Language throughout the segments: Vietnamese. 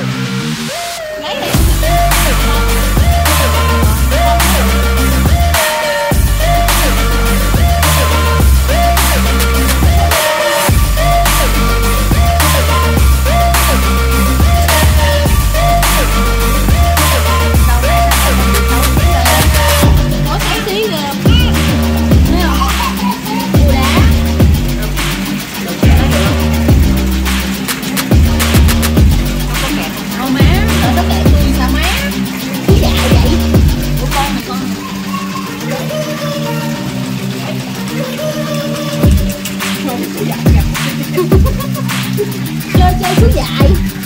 Yeah. chơi chơi cứ dạy.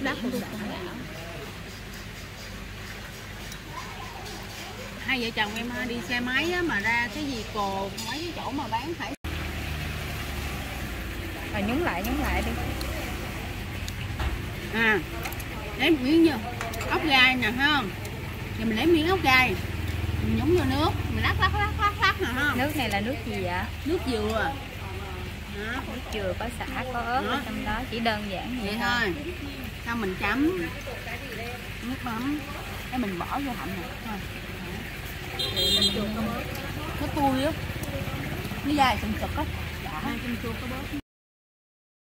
Côn đảo ốc Ốc đá đá biển Côn của côn đảo hai vợ chồng em đi xe máy á, mà ra cái gì cồ mấy cái chỗ mà bán hải Rồi nhúng lại nhúng lại đi. À lấy một miếng vô ốc gai nè thấy không? Thì mình lấy miếng ốc gai mình nhúng vô nước mình lắc lắc lắc lắc lắc nè không? Nước này là nước gì vậy? nước dừa. Đó. Nước dừa có xả có ớt ở trong đó Chỉ đơn giản vậy vậy thôi xong mình chấm? Nước mắm. Cái mình bỏ vô hạnh này thôi. Nó tui á, nó dai sừng sực á. Dạ. Chân chua có bớt.